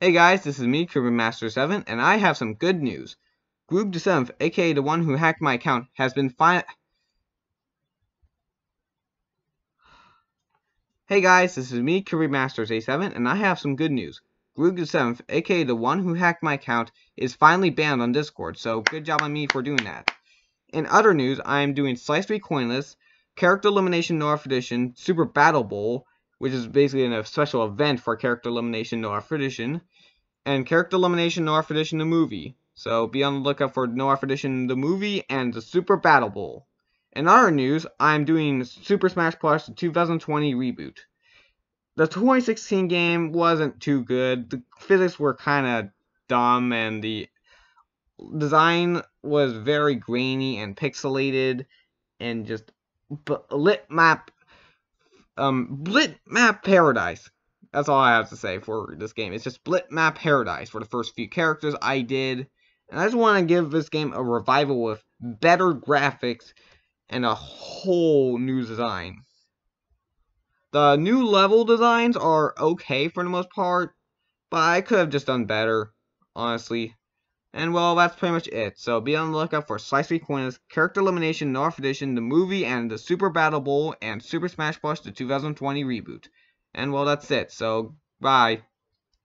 Hey guys, this is me, Kirby Master 7, and I have some good news. Groob the 7th, aka the one who hacked my account, has been fi- Hey guys, this is me, Kirby Masters 87, and I have some good news. Groob the 7th, aka the one who hacked my account, is finally banned on Discord, so good job on me for doing that. In other news, I am doing Slice 3 Coinless, Character Elimination Noir Edition, Super Battle Bowl, which is basically a special event for Character Elimination Noir Edition, and Character Elimination Noir Edition the movie. So be on the lookout for Noir Edition the movie and the Super Battle Bowl. In other news, I'm doing Super Smash Bros. 2020 reboot. The 2016 game wasn't too good. The physics were kind of dumb, and the design was very grainy and pixelated, and just lit map, um, lit map paradise. That's all I have to say for this game. It's just Blit Map Paradise for the first few characters I did. And I just want to give this game a revival with better graphics and a whole new design. The new level designs are okay for the most part, but I could have just done better, honestly. And well, that's pretty much it. So be on the lookout for Slice 3 Coins, Character Elimination Noir Edition, the movie, and the Super Battle Bowl, and Super Smash Bros. the 2020 reboot. And well, that's it. So, bye.